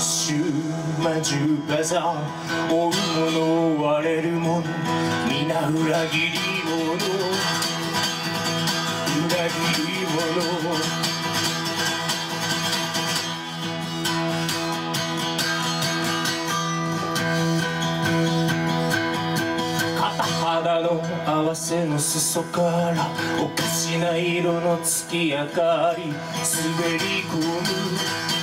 衆魔獣がさ追う者追われる者皆裏切り者裏切り者肌の合わせの裾からおかしな色の月明かり。滑り込む。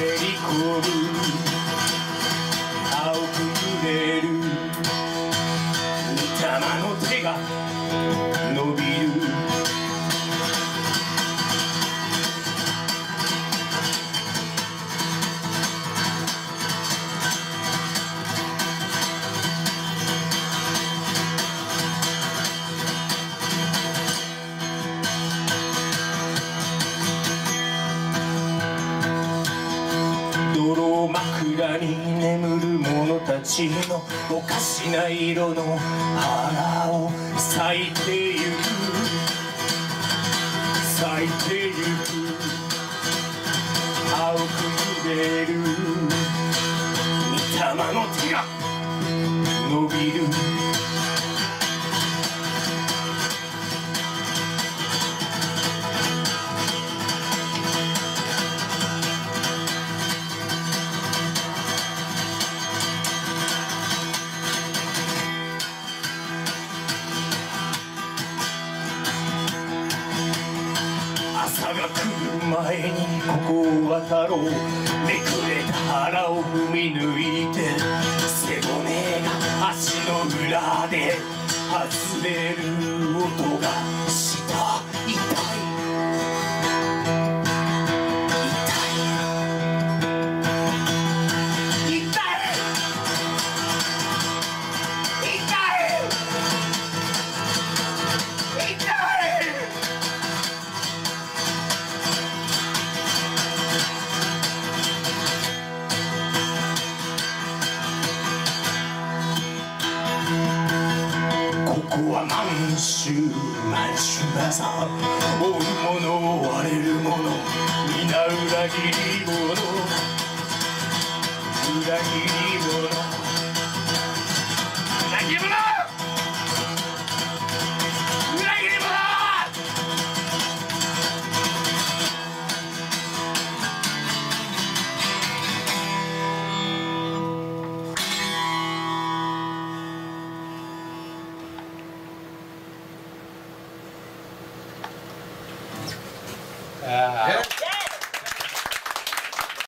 滑り裏に眠る者たちのおかしな色の花を咲いてゆく。咲いてゆく。青く揺れる御霊の手が伸びる。朝が来る前にここを渡ろうめくれた腹を踏み抜いて背骨が足の裏で外れる音が。は満州満州バザー追う者追われる者皆裏切り者裏切り者 Yeah. yeah.